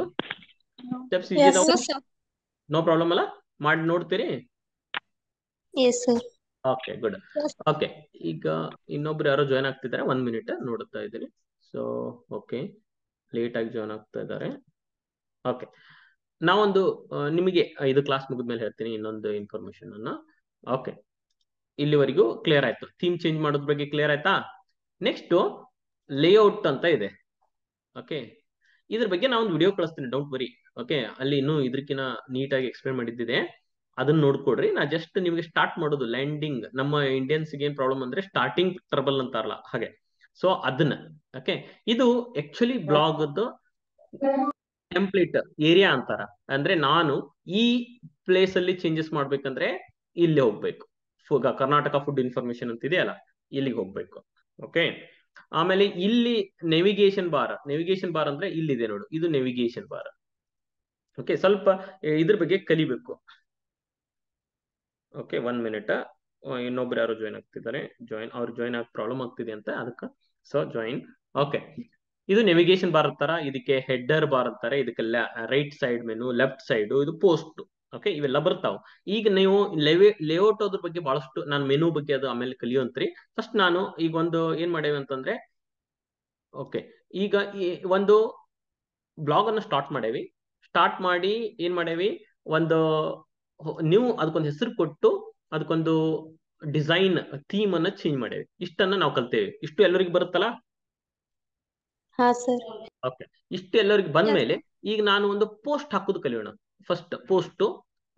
steps easy. No problem ಅಲ್ಲ? ಮಾಡಿ ನೋಡ್ತೀರಿ. ಓಕೆ ಗುಡ್ ಓಕೆ ಈಗ ಇನ್ನೊಬ್ರು ಯಾರೋ ಜಾಯ್ನ್ ಆಗ್ತಿದ್ದಾರೆ ಒಂದ್ ಮಿನಿಟ್ ನೋಡ್ತಾ ಇದ್ದೀನಿ. ಸೊ ಓಕೆ ಲೇಟ್ ಆಗಿ ಜಾಯ್ನ್ ಆಗ್ತಾ ಇದ್ದಾರೆ. ಓಕೆ ನಾವೊಂದು ನಿಮಗೆ ಇದು ಕ್ಲಾಸ್ ಮುಗಿದ್ಮೇಲೆ ಹೇಳ್ತೀನಿ ಇನ್ನೊಂದು ಇನ್ಫಾರ್ಮೇಶನ್ ಅನ್ನ. ಓಕೆ ಇಲ್ಲಿವರೆಗೂ ಕ್ಲಿಯರ್ ಆಯ್ತು. ಥೀಮ್ ಚೇಂಜ್ ಮಾಡೋದ್ರ ಬಗ್ಗೆ ಕ್ಲಿಯರ್ ಆಯ್ತಾ? ನೆಕ್ಸ್ಟ್ ಲೇಔಟ್ ಅಂತ ಇದೆ. ಓಕೆ ಇದ್ರ ಬಗ್ಗೆ ನಾವೊಂದು ಒಂದು ವಿಡಿಯೋ ಕಳಿಸ್ತೀನಿ ಡೌಂಟ್ ವರಿ ಓಕೆ ಅಲ್ಲಿ ಇನ್ನೂ ಇದಕ್ಕಿನ ನೀಟಾಗಿ ಎಕ್ಸ್ಪ್ಲೇನ್ ಮಾಡಿದ್ದಿದೆ. ಅದನ್ನ ನೋಡ್ಕೊಡ್ರಿ. ನಾ ಜಸ್ಟ್ ನಿಮಗೆ ಸ್ಟಾರ್ಟ್ ಮಾಡೋದು ಲ್ಯಾಂಡಿಂಗ್ ನಮ್ಮ ಇಂಡಿಯನ್ಸ್ ಏನ್ ಪ್ರಾಬ್ಲಮ್ ಅಂದ್ರೆ ಸ್ಟಾರ್ಟಿಂಗ್ ಟ್ರಬಲ್ ಅಂತಾರಲ್ಲ, ಹಾಗೆ. ಸೊ ಅದನ್ನ ಓಕೆ ಇದು ಆಕ್ಚುಲಿ ಬ್ಲಾಗ್ ಟೆಂಪ್ಲೇಟ್ ಏರಿಯಾ ಅಂತಾರ. ಅಂದ್ರೆ ನಾನು ಈ ಪ್ಲೇಸ್ ಅಲ್ಲಿ ಚೇಂಜಸ್ ಮಾಡ್ಬೇಕಂದ್ರೆ ಇಲ್ಲಿ ಹೋಗ್ಬೇಕು. ಕರ್ನಾಟಕ ಫುಡ್ ಇನ್ಫಾರ್ಮೇಶನ್ ಅಂತ ಇದೆಯಲ್ಲ ಇಲ್ಲಿಗೆ ಹೋಗ್ಬೇಕು ಓಕೆ ಆಮೇಲೆ ಇಲ್ಲಿ ನೆವಿಗೇಷನ್ ಬಾರ್ ನೆವಿಗೇಷನ್ ಬಾರ್ ಅಂದ್ರೆ ಇಲ್ಲಿದೆ ನೋಡು, ಇದು ನೆವಿಗೇಷನ್ ಬಾರ್ ಓಕೆ ಸ್ವಲ್ಪ ಇದ್ರ ಬಗ್ಗೆ ಕಲಿಬೇಕು. ಓಕೆ ಒನ್ ಮಿನಿಟ್ ಇನ್ನೊಬ್ರು ಯಾರು ಜಾಯ್ನ್ ಆಗ್ತಿದ್ದಾರೆ. ಜಾಯಿನ್ ಅವ್ರು ಜಾಯಿನ್ ಆಗಿ ಪ್ರಾಬ್ಲಮ್ ಆಗ್ತಿದೆ ಅಂತ ಅದಕ್ಕೆ ಸೊ ಜಾಯಿನ್ ಓಕೆ ಇದು ನೆವಿಗೇಷನ್ ಬಾರ್ ಅಂತಾರ, ಇದಕ್ಕೆ ಹೆಡ್ಡರ್ ಬಾರ್ ಅಂತಾರೆ, ಇದಕ್ಕೆ right side menu left side ಇದು ಪೋಸ್ಟ್ ಓಕೆ ಇವೆಲ್ಲ ಬರ್ತಾವ. ಈಗ ನೀವು ಲೆವೆ ಲೇಔಟ್ ಅದ್ರ ಬಗ್ಗೆ ಬಹಳಷ್ಟು ನಾನು ಮೆನು ಬಗ್ಗೆ ಅದು ಆಮೇಲೆ ಕಲಿಯೋಂತ್ರಿ. ಫಸ್ಟ್ ನಾನು ಈಗ ಒಂದು ಏನ್ ಮಾಡೇವಿ ಅಂತಂದ್ರೆ ಓಕೆ ಈಗ ಒಂದು ಬ್ಲಾಗ್ ಅನ್ನು ಸ್ಟಾರ್ಟ್ ಮಾಡೇವಿ ಸ್ಟಾರ್ಟ್ ಮಾಡಿ ಏನ್ ಮಾಡೇವಿ? ಒಂದು ನೀವು ಅದಕ್ಕೊಂದು ಹೆಸರು ಕೊಟ್ಟು ಅದಕ್ಕೊಂದು ಡಿಸೈನ್ ಥೀಮ್ ಅನ್ನ ಚೇಂಜ್ ಮಾಡೇವಿ. ಇಷ್ಟನ್ನ ನಾವು ಕಲ್ತೇವೆ. ಇಷ್ಟು ಎಲ್ಲರಿಗೂ ಬರುತ್ತಲ್ಲ ಸರ್ ಇಷ್ಟು ಎಲ್ಲರಿಗೂ ಬಂದ್ಮೇಲೆ ಈಗ ನಾನು ಒಂದು ಪೋಸ್ಟ್ ಹಾಕೋದು ಕಲಿಯೋಣ. ಫಸ್ಟ್ ಪೋಸ್ಟ್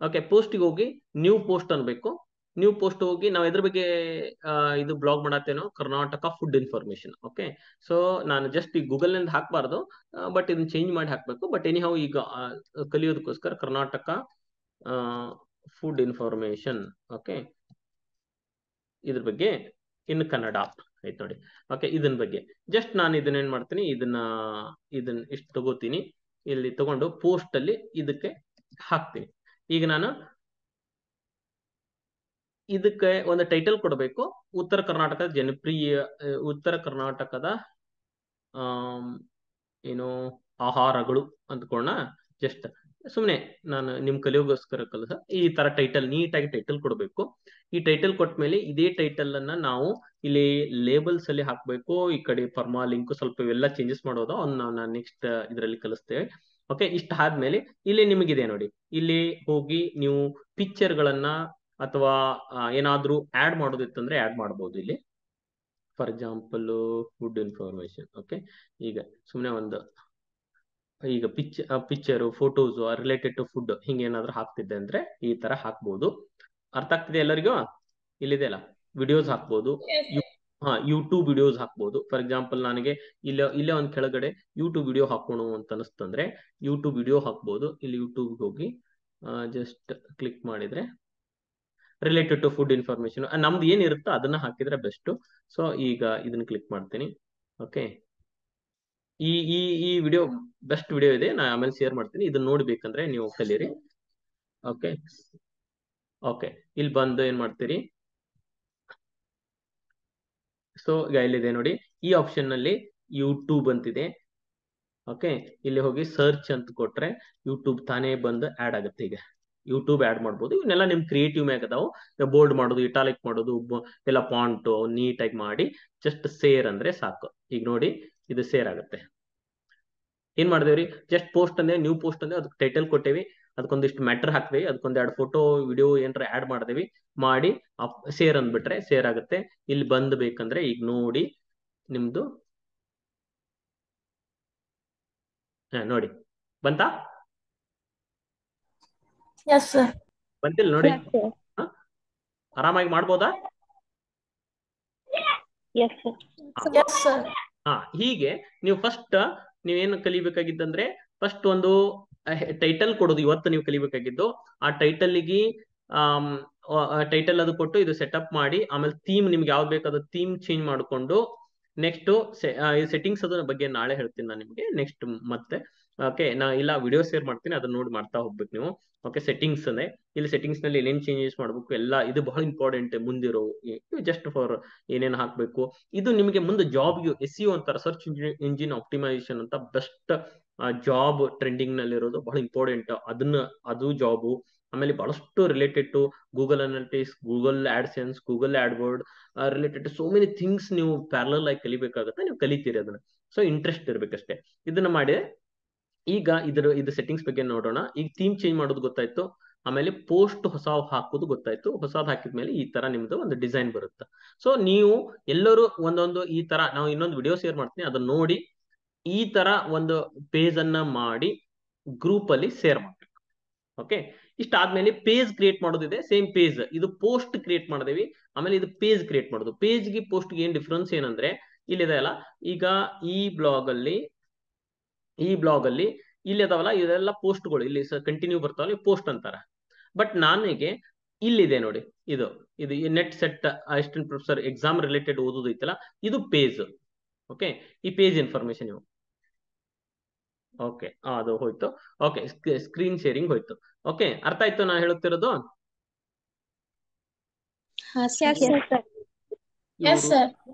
ಓಕೆ ಪೋಸ್ಟಿಗೆ ಹೋಗಿ ನ್ಯೂ ಪೋಸ್ಟ್ ಅನ್ಬೇಕು. ನ್ಯೂ ಪೋಸ್ಟ್ ಹೋಗಿ ನಾವು ಇದ್ರ ಬಗ್ಗೆ ಇದು blog ಮಾಡತ್ತೇನೋ Karnataka food information okay so ನಾನು ಜಸ್ಟ್ ಈ ಗೂಗಲ್ನಿಂದ ಹಾಕಬಾರ್ದು ಬಟ್ ಇದನ್ನ ಚೇಂಜ್ ಮಾಡಿ ಹಾಕ್ಬೇಕು ಬಟ್ ಎನಿಹೌ ಈಗ ಕಲಿಯೋದಕ್ಕೋಸ್ಕರ ಕರ್ನಾಟಕ ಫುಡ್ ಇನ್ಫಾರ್ಮೇಶನ್ ಓಕೆ ಇದ್ರ ಬಗ್ಗೆ ಇನ್ ಕನ್ನಡ ಆಯ್ತು ನೋಡಿ ಓಕೆ ಇದನ್ ಬಗ್ಗೆ. ಜಸ್ಟ್ ನಾನು ಇದನ್ನ ಏನ್ ಮಾಡ್ತೀನಿ, ಇದನ್ನ ಇದನ್ನ ಇಷ್ಟು ತಗೋತೀನಿ, ಇಲ್ಲಿ ತಗೊಂಡು ಪೋಸ್ಟ್ ಅಲ್ಲಿ ಇದಕ್ಕೆ ಹಾಕ್ತೀನಿ. ಈಗ ನಾನು ಇದಕ್ಕೆ ಒಂದು ಟೈಟಲ್ ಕೊಡಬೇಕು. ಉತ್ತರ ಕರ್ನಾಟಕದ ಜನಪ್ರಿಯ ಉತ್ತರ ಕರ್ನಾಟಕದ ಏನು, ಆಹಾರಗಳು ಅಂದ್ಕೊಳ ಜಸ್ಟ್ ಸುಮ್ಮನೆ ನಾನು ನಿಮ್ ಕಲಿಯೋಗೋಸ್ಕರ ಕಲಸ. ಈ ತರ ಟೈಟಲ್ ನೀಟಾಗಿ ಟೈಟಲ್ ಕೊಡಬೇಕು. ಈ ಟೈಟಲ್ ಕೊಟ್ಟ ಮೇಲೆ ಇದೇ ಟೈಟಲ್ ಅನ್ನ ನಾವು ಇಲ್ಲಿ ಲೇಬಲ್ಸ್ ಅಲ್ಲಿ ಹಾಕ್ಬೇಕು. ಈ ಕಡೆ ಫರ್ಮಾ ಲಿಂಕ್ ಸ್ವಲ್ಪ ಇವೆಲ್ಲ ಚೇಂಜಸ್ ಮಾಡೋದು. ಅವ್ನ ನಾನು ನೆಕ್ಸ್ಟ್ ಇದರಲ್ಲಿ ಕಲಿಸ್ತೇವೆ. ಓಕೆ ಇಷ್ಟ ಆದ್ಮೇಲೆ ಇಲ್ಲಿ ನಿಮಗಿದೆ ನೋಡಿ. ಇಲ್ಲಿ ಹೋಗಿ ನೀವು ಪಿಕ್ಚರ್ ಗಳನ್ನ ಅಥವಾ ಏನಾದರೂ ಆಡ್ ಮಾಡೋದಿತ್ತಂದ್ರೆ ಆಡ್ ಮಾಡ್ಬೋದು ಇಲ್ಲಿ. For example food information okay ಈಗ ಸುಮ್ಮನೆ ಒಂದು ಈಗ pitch picture photos related to food ಹಿಂಗೆ ಏನಾದ್ರು ಹಾಕ್ತಿದ್ದೆ ಅಂದ್ರೆ ಈ ತರ ಹಾಕ್ಬೋದು. ಅರ್ಥ ಆಗ್ತಿದೆ ಎಲ್ಲರಿಗೂ? ಇಲ್ಲಿದೆ ಅಲ್ಲ? ವಿಡಿಯೋಸ್ ಹಾಕ್ಬೋದು. ಹಾ ಯೂಟ್ಯೂಬ್ ವಿಡಿಯೋಸ್ ಹಾಕ್ಬೋದು. ಫಾರ್ ಎಕ್ಸಾಂಪಲ್ ನನಗೆ ಇಲ್ಲ ಇಲ್ಲೇ ಒಂದ್ ಕೆಳಗಡೆ ಯೂಟ್ಯೂಬ್ ವಿಡಿಯೋ ಹಾಕೋಣ ಅಂತ ಅನಿಸ್ತಂದ್ರೆ ಯೂಟ್ಯೂಬ್ ವಿಡಿಯೋ ಹಾಕ್ಬೋದು. ಇಲ್ಲಿ ಯೂಟ್ಯೂಬ್ ಹೋಗಿ ಜಸ್ಟ್ ಕ್ಲಿಕ್ ಮಾಡಿದ್ರೆ ರಿಲೇಟೆಡ್ ಟು ಫುಡ್ ಇನ್ಫಾರ್ಮೇಶನ್ ನಮ್ದು ಏನಿರುತ್ತೋ ಅದನ್ನ ಹಾಕಿದ್ರೆ ಬೆಸ್ಟ್ ಸೊ ಈಗ ಇದನ್ನ ಕ್ಲಿಕ್ ಮಾಡ್ತೀನಿ. ಓಕೆ ಈ ಈ ಈ ವಿಡಿಯೋ ಬೆಸ್ಟ್ ವಿಡಿಯೋ ಇದೆ. ನಾ ಆಮೇಲೆ ಶೇರ್ ಮಾಡ್ತೀನಿ. ಇದನ್ನ ನೋಡ್ಬೇಕಂದ್ರೆ ನೀವು ಕಲಿಯರಿ ಓಕೆ ಓಕೆ ಇಲ್ಲಿ ಬಂದು ಏನ್ ಮಾಡ್ತೀರಿ? ಸೊ ಈಗ ಇಲ್ಲಿದೆ ನೋಡಿ. ಈ ಆಪ್ಷನ್ನಲ್ಲಿ ಯೂಟ್ಯೂಬ್ ಅಂತಿದೆ. ಓಕೆ ಇಲ್ಲಿ ಹೋಗಿ ಸರ್ಚ್ ಅಂತ ಕೊಟ್ರೆ ಯೂಟ್ಯೂಬ್ ತಾನೇ ಬಂದು ಆಡ್ ಆಗುತ್ತೆ ಈಗ. ಯೂಟ್ಯೂಬ್ ಆಡ್ ಮಾಡ್ಬೋದು. ಇವನ್ನೆಲ್ಲ ನಿಮ್ ಕ್ರಿಯೇಟಿವ್ ಮ್ಯಾಗ ಅದಾವು. ಬೋರ್ಡ್ ಮಾಡೋದು ಇಟಾಲಿಕ್ ಮಾಡೋದು ಎಲ್ಲ ಪಾಂಟು ನೀಟಾಗಿ ಮಾಡಿ ಜಸ್ಟ್ ಸೇರ್ ಅಂದ್ರೆ ಸಾಕು. ಈಗ ನೋಡಿ ಇದು ಸೇರ್ ಆಗುತ್ತೆ. ಏನ್ ಮಾಡಿದೇವ್ರಿ? ಜಸ್ಟ್ ಪೋಸ್ಟ್ ಅಂದ್ರೆ ನ್ಯೂ ಪೋಸ್ಟ್ ಅಂದ್ರೆ ಅದಕ್ಕೆ ಟೈಟಲ್ ಕೊಟ್ಟೇವಿ. ಅದಕ್ಕೊಂದಿಷ್ಟು ಮ್ಯಾಟರ್ ಹಾಕ್ತೇವೆ ಅದಕ್ಕೊಂದ್ ಎರಡು ಫೋಟೋ ವಿಡಿಯೋ ಏನಾರ ಆಡ್ ಮಾಡ್ದೇವಿ. ಮಾಡಿ ಸೇರ್ ಅಂದ್ಬಿಟ್ರೆ ಸೇರ್ ಆಗುತ್ತೆ. ಇಲ್ಲಿ ಬಂದ್ ಬೇಕಂದ್ರೆ ಈಗ ನೋಡಿ ನಿಮ್ದು. ನೋಡಿ. ಬಂತಾ? Sir. ಬಂತಿಲ್ಲ ನೋಡಿ. ಆರಾಮಾಗಿ ಮಾಡ್ಬೋದಾ. ಹಾ. ಹೀಗೆ ನೀವು ಫಸ್ಟ್ ನೀವೇನು ಕಲಿಬೇಕಾಗಿದ್ದಂದ್ರೆ ಫಸ್ಟ್ ಒಂದು ಟೈಟಲ್ ಕೊಡೋದು ಇವತ್ತು ನೀವು ಕಲಿಬೇಕಾಗಿದ್ದು. ಆ ಟೈಟಲ್ಗೆ ಟೈಟಲ್ ಅದು ಕೊಟ್ಟು ಇದು ಸೆಟಪ್ ಮಾಡಿ ಆಮೇಲೆ ಥೀಮ್ ನಿಮ್ಗೆ ಯಾವ್ದು ಬೇಕಾದ ಥೀಮ್ ಚೇಂಜ್ ಮಾಡಿಕೊಂಡು ನೆಕ್ಸ್ಟ್ ಸೆಟ್ಟಿಂಗ್ಸ್ ಅದ್ರ ಬಗ್ಗೆ ನಾಳೆ ಹೇಳ್ತೀನಿ ನಾನು ನಿಮ್ಗೆ. ನೆಕ್ಸ್ಟ್ ಮತ್ತೆ. ಓಕೆ ನಾ ಇಲ್ಲ ವಿಡಿಯೋ ಶೇರ್ ಮಾಡ್ತೀನಿ, ಅದನ್ನ ನೋಡಿ ಮಾಡ್ತಾ ಹೋಗ್ಬೇಕು ನೀವು. ಓಕೆ ಸೆಟ್ಟಿಂಗ್ಸ್ ಅಂದ್ರೆ ಇಲ್ಲಿ ಸೆಟ್ಟಿಂಗ್ಸ್ನಲ್ಲಿ ಏನೇನು ಚೇಂಜಸ್ ಮಾಡ್ಬೇಕು, ಎಲ್ಲ ಇದು ಬಹಳ ಇಂಪಾರ್ಟೆಂಟ್ ಮುಂದಿರೋ ಜಸ್ಟ್ ಫಾರ್ ಏನೇನು ಹಾಕ್ಬೇಕು. ಇದು ನಿಮಗೆ ಮುಂದೆ ಜಾಬ್ ಎಸ್ ಸಿ ಅಂತಾರೆ ಸರ್ಚ್ ಇಂಜಿನ್ ಆಪ್ಟಿಮೈಸೇಷನ್ ಅಂತ ಬೆಸ್ಟ್ ಜಾಬ್ ಟ್ರೆಂಡಿಂಗ್ ನಲ್ಲಿರೋದು ಬಹಳ ಇಂಪಾರ್ಟೆಂಟ್ ಅದನ್ನ, ಅದು ಜಾಬು ಆಮೇಲೆ ಬಹಳಷ್ಟು related to Google analytics Google AdSense Google AdWord related to so many things ನೀವು ಪ್ಯಾರಲಲ್ ಆಗಿ ಕಲಿಬೇಕಾಗತ್ತೆ, ನೀವು ಕಲಿತೀರಿ ಅದನ್ನ. ಸೊ ಇಂಟ್ರೆಸ್ಟ್ ಇರ್ಬೇಕಷ್ಟೇ. ಇದನ್ನ ಮಾಡಿ ಈಗ ಇದರ ಇದು ಸೆಟ್ಟಿಂಗ್ಸ್ ಬಗ್ಗೆ ನೋಡೋಣ. ಈಗ ಥೀಮ್ ಚೇಂಜ್ ಮಾಡೋದು ಗೊತ್ತಾಯ್ತು. ಆಮೇಲೆ ಪೋಸ್ಟ್ ಹೊಸ ಹಾಕೋದು ಗೊತ್ತಾಯ್ತು. ಹೊಸದ್ ಹಾಕಿದ್ಮೇಲೆ ಈ ತರ ನಿಮ್ದು ಒಂದು ಡಿಸೈನ್ ಬರುತ್ತೆ. ಸೊ ನೀವು ಎಲ್ಲರೂ ಒಂದೊಂದು ಈ ತರ, ನಾವು ಇನ್ನೊಂದು ವಿಡಿಯೋ ಶೇರ್ ಮಾಡ್ತೀನಿ. ಅದನ್ನ ನೋಡಿ ಈ ತರ ಒಂದು ಪೇಜ್ ಅನ್ನ ಮಾಡಿ ಗ್ರೂಪ್ ಅಲ್ಲಿ ಶೇರ್ ಮಾಡ್ಬೇಕು ಓಕೆ ಇಷ್ಟಾದ್ಮೇಲೆ ಪೇಜ್ ಕ್ರಿಯೇಟ್ ಮಾಡೋದಿದೆ. ಸೇಮ್ ಪೇಜ್ ಇದು ಪೋಸ್ಟ್ ಕ್ರಿಯೇಟ್ ಮಾಡಿದೀವಿ. ಆಮೇಲೆ ಇದು ಪೇಜ್ ಕ್ರಿಯೇಟ್ ಮಾಡೋದು. ಪೇಜ್ಗೆ ಪೋಸ್ಟ್ಗೆ ಏನ್ ಡಿಫ್ರೆನ್ಸ್ ಏನಂದ್ರೆ, ಇಲ್ಲಿದೆ ಅಲ್ಲ. ಈಗ ಈ ಬ್ಲಾಗ್ ಅಲ್ಲಿ ಈ ಬ್ಲಾಗ್ ಅಲ್ಲಿ ಇಲ್ಲಿ ಅದಾವಲ್ಲ ಇದೆಲ್ಲ ಪೋಸ್ಟ್ಗಳು ಇಲ್ಲಿ ಕಂಟಿನ್ಯೂ ಬರ್ತಾವಲ್ಲ ಪೋಸ್ಟ್ ಅಂತಾರ. ಬಟ್ ನನಗೆ ಇಲ್ಲಿದೆ ನೋಡಿ ಇದು ಇದು NET SET assistant professor exam related ಓದೋದು ಐತಲ್ಲ ಇದು ಪೇಜ್ ಓಕೆ ಈ ಪೇಜ್ ಇನ್ಫಾರ್ಮೇಶನ್ ಇವು. ಓಕೆ ಅದು ಹೋಯ್ತು. ಓಕೆ ಸ್ಕ್ರೀನ್ ಶೇರಿಂಗ್ ಹೋಯ್ತು. ಓಕೆ ಅರ್ಥ ಆಯ್ತು ನಾನು ಹೇಳುತ್ತಿರೋದು.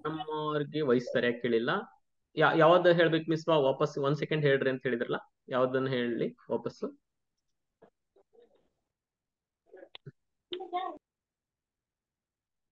ನಮ್ಮವ್ರಿಗೆ ವಯಸ್ಸು ಸರಿಯಾಗಿ ಕೇಳಿಲ್ಲ. ಯಾ ಯಾವ್ದು ಹೇಳ್ಬೇಕು ಮಿಸ್ ವಾಪಸ್ ಒಂದ್ ಸೆಕೆಂಡ್ ಹೇಳ್ರಿ ಅಂತ ಹೇಳಿದ್ರಲ್ಲ? ಯಾವ್ದನ್ನ ಹೇಳಿ ವಾಪಸ್ಸು?